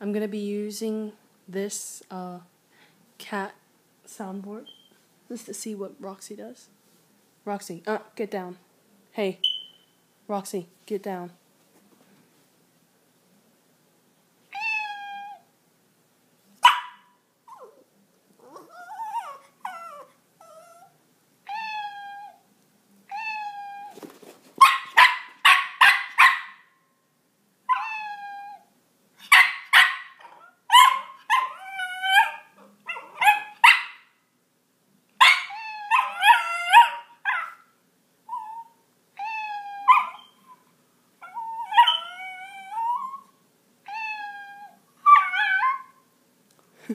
I'm gonna be using this uh, cat soundboard just to see what Roxy does. Roxy, uh, get down. Hey, Roxy, get down. You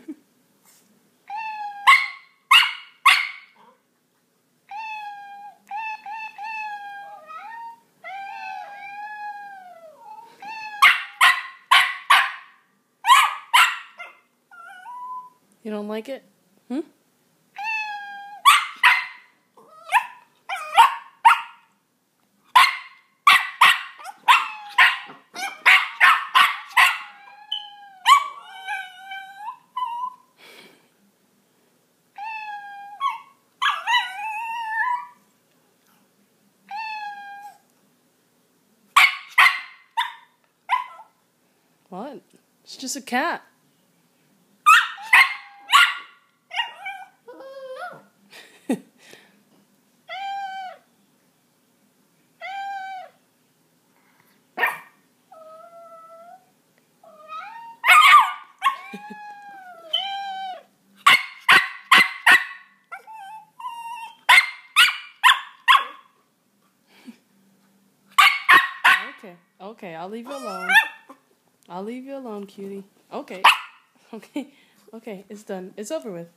don't like it? Hmm? What? It's just a cat. Okay, okay, I'll leave you alone. I'll leave you alone, cutie. Okay, okay, okay, it's done. It's over with.